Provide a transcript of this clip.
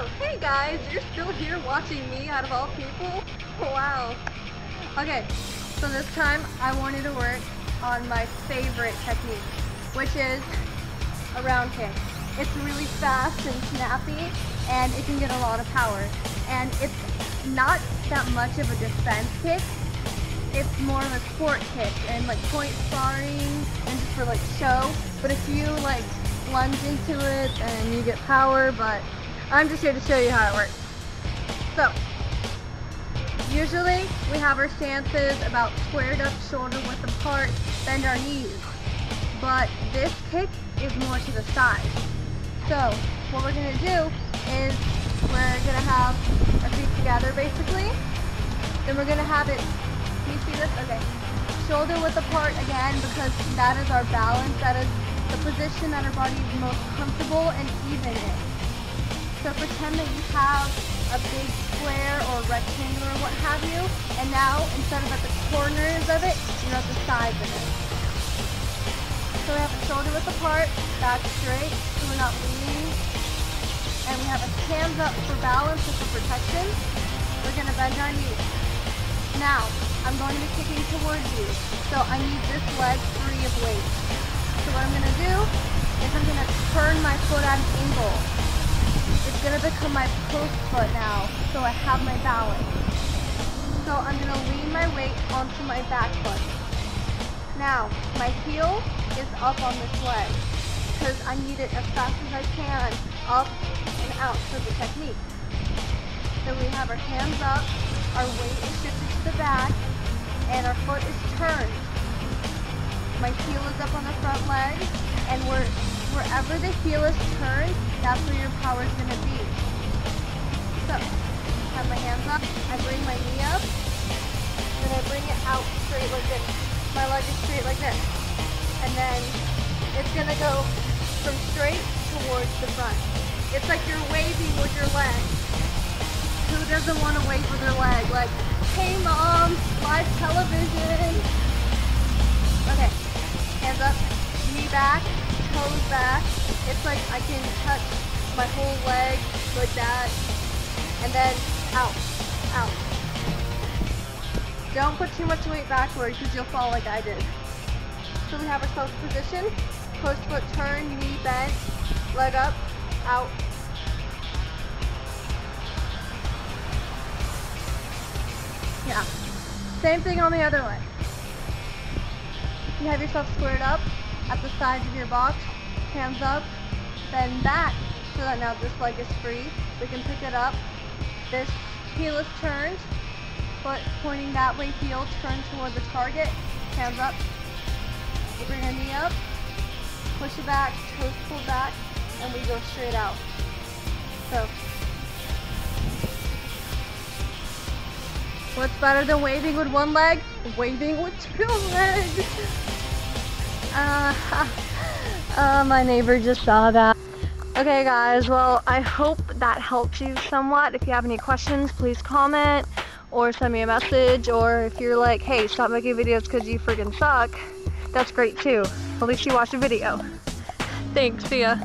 Oh, hey guys, you're still here watching me out of all people? Wow. Okay, so this time I wanted to work on my favorite technique, which is a round kick. It's really fast and snappy, and it can get a lot of power. And it's not that much of a defense kick, it's more of a sport kick and like point sparring and just for like show. But if you like lunge into it and you get power, but I'm just here to show you how it works. So, usually we have our stances about squared up, shoulder width apart, bend our knees. But this kick is more to the side. So, what we're gonna do is we're gonna have our feet together basically. Then we're gonna have it, can you see this? Okay. Shoulder width apart again because that is our balance. That is the position that our body is most comfortable and even in. So pretend that you have a big square or rectangle or what have you, and now instead of at the corners of it, you're at the sides of it. So we have a shoulder width apart, back straight, so we're not leaning. And we have a hands up for balance and for protection. We're gonna bend our knees. Now, I'm going to be kicking towards you, so I need this leg free of weight. So what I'm going to do is I'm going to turn my foot at an angle. It's to become my post foot now, so I have my balance. So I'm to lean my weight onto my back foot. Now, my heel is up on this leg because I need it as fast as I can up and out for the technique. So we have our hands up, our weight is shifted to the back, and our foot is turned my heel is up on the front leg, and where, wherever the heel is turned, that's where power is going to be. So, have my hands up, I bring my knee up, and I bring it out straight like this. My leg is straight like this. And then it's going to go from straight towards the front. It's like you're waving with your leg. Who doesn't want to wave with their leg? Like, hey mom, live television. Okay, hands up, knee back, toes back. It's like I can touch my whole leg like that. And then out, out. Don't put too much weight backward because you'll fall like I did. So we have our close position. Post foot turn, knee bent, leg up, out. Yeah. Same thing on the other leg. You have yourself squared up at the sides of your box, hands up, bend back, so that now this leg is free. We can pick it up. This heel is turned, foot pointing that way, heel turned toward the target, hands up. We bring our knee up, push it back, toes pull back, and we go straight out. So, what's better than waving with one leg? Waving with two legs. Uh, uh, my neighbor just saw that. Okay guys, well I hope that helps you somewhat. If you have any questions, please comment or send me a message or if you're like, hey, stop making videos because you freaking suck, that's great too. At least you watched a video. Thanks, see ya.